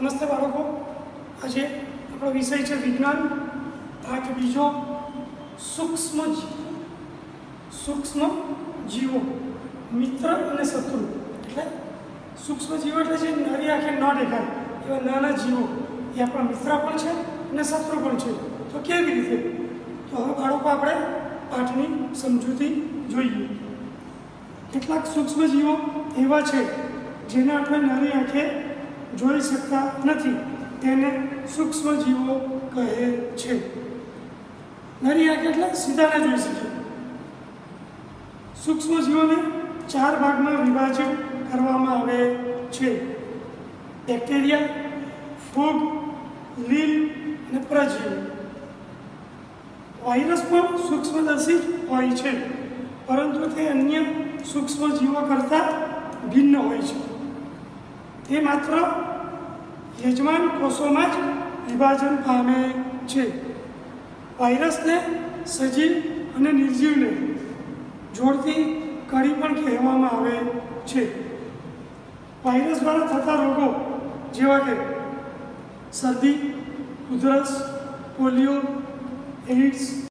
નમસ્તે બાળકો. આજે આપણો વિષય છે વિજ્ઞાન. ભાગ બીજો સૂક્ષ્મ સૂક્ષ્મ જીવો, મિત્ર અને શત્રુ. એટલે સૂક્ષ્મ જીવો એટલે જે નરી આંખે ન દેખાય, એવા નાના જીવો. એ આપણા મિત્ર પણ છે અને શત્રુ પણ છે. તો કેવી રીતે? તો હવે બાળકો આપણે પાઠની સમજૂતી જોઈએ. કેટલાક સૂક્ષ્મ જીવો એવા છે જેને આપણે નાની આંખે જોઈ શકતા નથી. તેને સૂક્ષ્મ જીવો કહે છે. નાની આંખે એટલે સીધા ના જોઈ શકે સૂક્ષ્મ જીવોને ચાર ભાગમાં વિભાજિત કરવામાં આવે છે. બેક્ટેરિયા, ફૂગ, લીલ અને પ્રજીવ. વાયરસ પણ સૂક્ષ્મદર્શી હોય છે, પરંતુ તે અન્ય સૂક્ષ્મ જીવો કરતાં ભિન્ન હોય છે. તે માત્ર યજમાન કોષોમાં જ વિભાજન પામે છે. વાયરસને સજીવ અને નિર્જીવને જોડતી કડી પણ કહેવામાં આવે છે. વાયરસ દ્વારા થતા રોગો જેવા કે શરદી, ઉધરસ, પોલિયો, એઇડ્સ